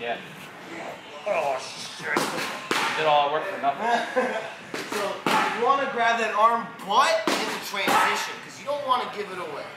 Yeah. Oh shit. Did all work for nothing. so you want to grab that arm butt in the transition because you don't want to give it away.